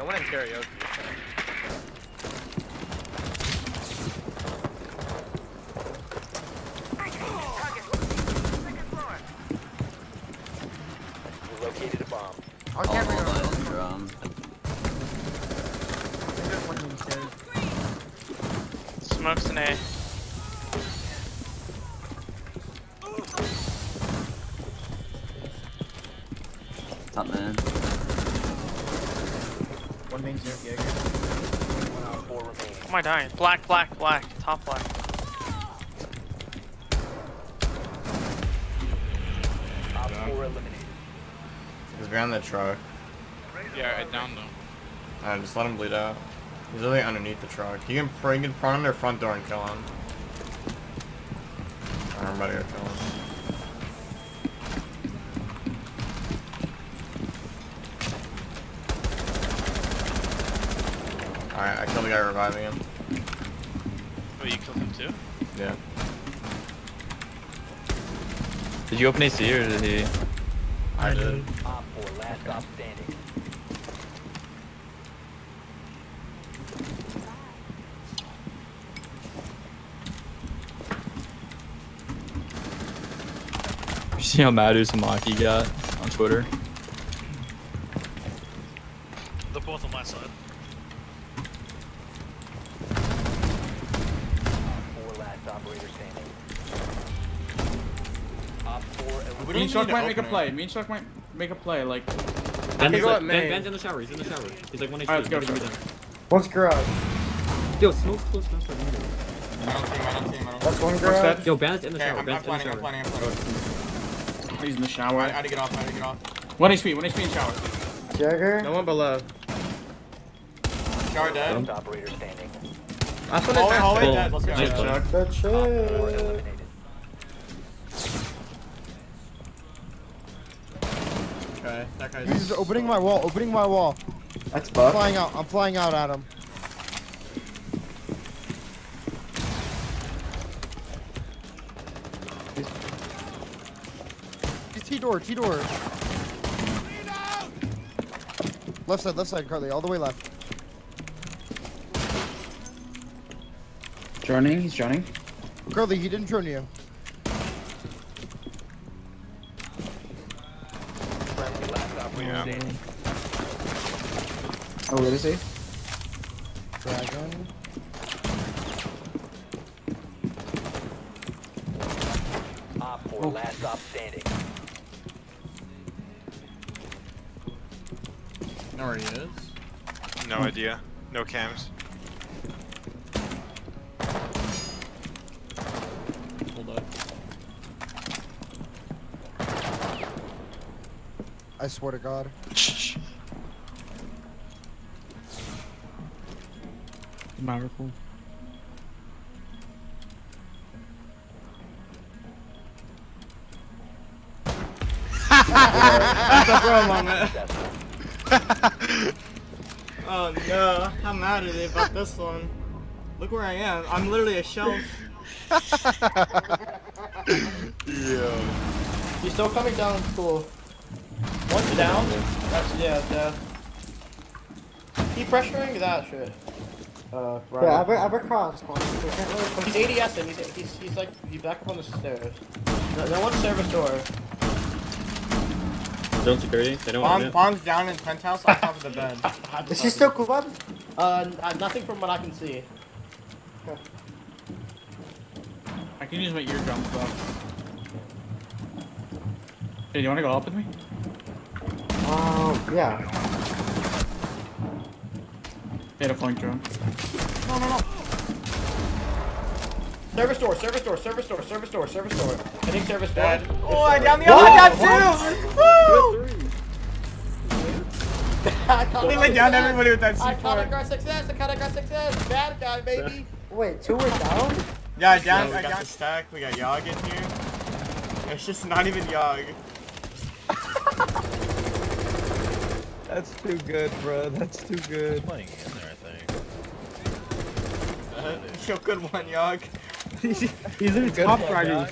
No one in karaoke. You located a bomb. I'll All carry on her. drum. There's one downstairs. Smokes an A. am I dying? Black, black, black. Top black. Op four eliminated. He's behind the truck. Yeah, I downed him. Uh, just let him bleed out. He's really underneath the truck. You can pr- you can prone on their front door and kill him. I'm ready to kill him. Alright, I killed the guy reviving him. Oh, you killed him too? Yeah. Did you open AC or did he? I did. Op four last stop standing. You see how mad Uzumaki got on Twitter? They're both on my side. Four last operator standing. Op four We eliminated. don't Me and Shawk might make a play. Me and Shawk might make a play. Like, can Ben's go like, at main. ben, Ben's in the shower. He's in the shower. He's like one HP. Alright, let's go, let's them. One's garage. Yo, smoke close enough for window. I don't see him, I don't see him, I don't That's one What's garage. Yo, Ben's in the Okay, shower. I'm, I'm Ben's in the planning, I'm planning, I'm planning. Oh, he's in the shower. I had to get off, I had to get off. One HP. One HP in shower. Jager. No one below. Shower dead. Operator standing. Last one Hallway, is hallway Cool. dead, let's go. Nice Yeah. play. Good Op four shit. Okay, that guy's... He's opening my wall, opening my wall. That's I'm flying out, I'm flying out at him. He's T door, T door. Left side, left side, Carly, all the way left. Droning. He's droning. Carly, he didn't drone you. Friendly last operator standing. Oh, where is he? Dragon. Op four oh. last stop standing. know where he is. No oh. idea. No cams. I swear to God. Miracle. That's a bro moment. Oh no, how mad are they about this one? Look where I am. I'm literally a shelf. Yeah. You're still coming down school. One's down. That's yeah, death. Keep pressuring that shit. Uh, right. Yeah, Aber Abercromb's one. We can't really push. He's ADS and he's, he's, he's like, he's back up on the stairs. No, no one's service door. Zone security. They don't want to. bomb's down in penthouse on top of the bed. Is he still cool, bud? Uh, uh, nothing from what I can see. I can use my eardrums though. Hey, do you want to go up with me? Um, yeah. Hit a flank drone. No, no, no. Service door, service door, service door, service door, service door. I think service door. Oh, I down the Whoa, other one too! Woo! They laid down everybody with that I C4. caught a got success. I caught a got success. Bad guy, baby. Wait, two were down? Yeah, down, Yeah, we I got got the stack. We got Yogg in here. It's just not even Yogg. That's too good, bro. That's too good. There's money in there, I think. Uh, yo, good one, Yog. he's in top one, fragging.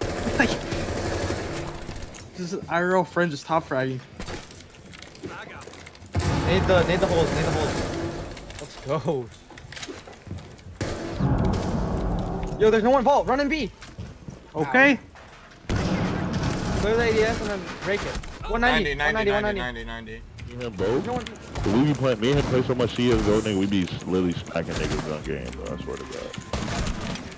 this is IRL friend just top fragging. Need the need the holes, need the holes. Let's go. Yo, there's no one vault. Run and B. Okay. Clear the ADS and then break it. 190, 90, 190, 90, 190. 90, 90 him, bro. We be playing, me and him play so much CSGO, nigga, we be literally smacking niggas on game, bro. I swear to God.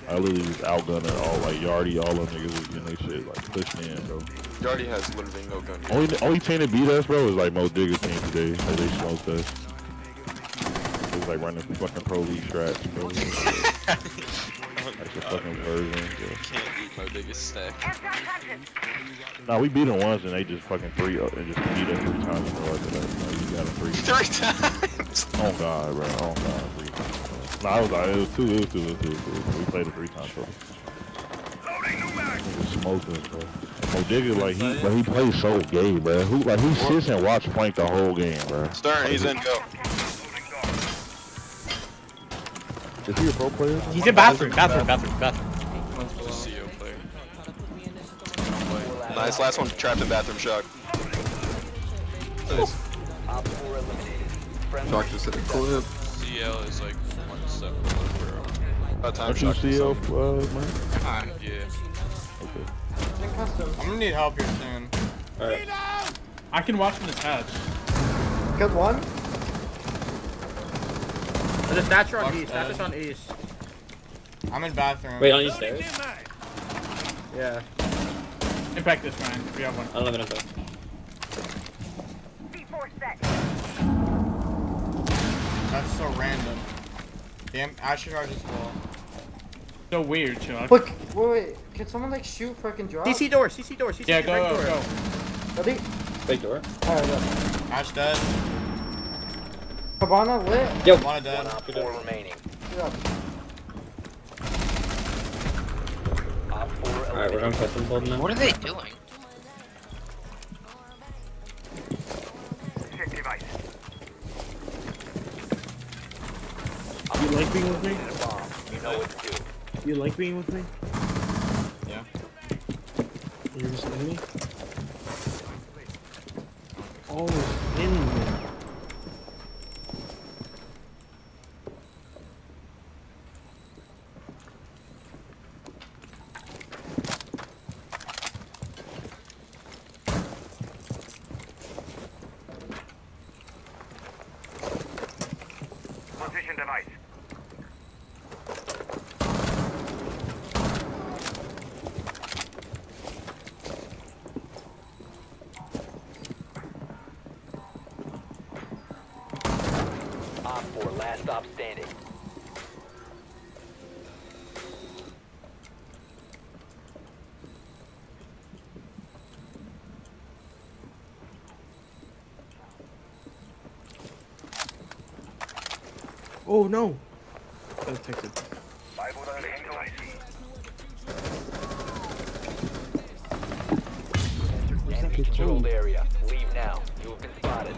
I literally was outgunning all, like, yardy, all them niggas was getting their shit, like, pushed in, bro. Yardy has literally no gun. Only, only team that beat us, bro, is, like, most Digger's team today. Like, they smoked us. It was, like, running fucking pro league strats, bro. That's a oh, fucking version, bro. Can't beat my biggest stack. Nah, we beat them once and they just fucking three up and just beat us three times in a row after that. Like, you got them three. Three times. Oh god, bro. Oh god, three times. Nah, I was like, it was two, it was two, it was two, it was two. We played it three times, bro. Nigga smoked us, bro. Mo Digger, like he, but he plays so gay, bro. Who, like he sits and watch Plank the whole game, bro. Stern, he's in. Go. Is he a pro player? He's in bathroom, bathroom, bathroom, bathroom. CO player. Nice. Last one trapped in bathroom Shawk. Op 4 eliminated. Friendly Shawk just hit a clip. CL is like one step below bro. About time Don't you Shawk. see uh, man? Alright. Yeah. Okay. I'm gonna need help here soon. Alright. I can watch from attach. Killed one. There's a Thatcher on east. Thatcher's on east. I'm in bathroom. Wait, on your stairs? Yeah. Impact this man. We have one. I don't have enough though. That's so random. Damn, Asher guard just wall. So weird, Chuck. Look, wait, wait. Can someone like shoot freaking drop? CC door, CC door, CC Yeah, go, right go, door. go. Ready? Fake door. Alright, go. Ash dead. Cabana lit. Yo. One dead. One Op 4 remaining. Yeah. Op 4 Alright, we're eliminated. on custom build now. What are they doing? You like being with me? You know what to do. You like being with me? Yeah. You're just in me? Always in me. Op 4 last stop standing. Oh no! Detected. Enemy controlled area. Leave now. You have been spotted.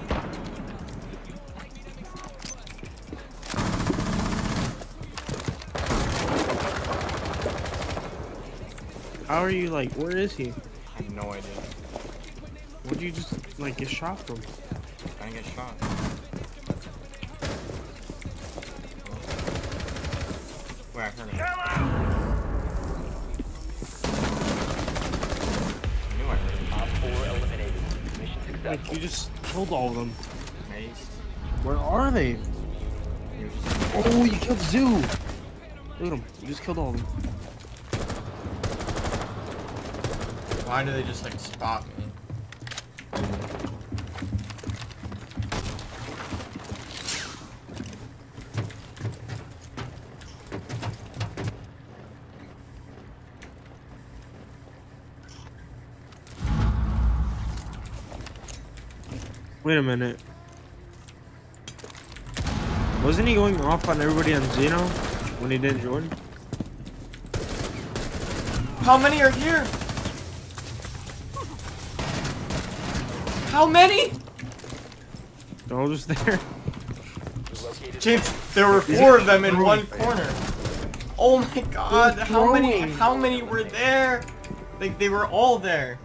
How are you like, where is he? I have no idea. Where'd you just like get shot from? I didn't get shot. Wait, I heard him. I knew I heard him. Op 4 eliminated. Mission Like successful. you just killed all of them. Nice. Where are they? Just Oh, you killed Zoo! Look at him. You just killed all of them. Why do they just like spot me? Wait a minute. Wasn't he going off on everybody on Xeno when he didn't join? How many are here? How many? They're all just there. James, there were four of them in one corner. Oh my god, how many how many were there? Like they were all there.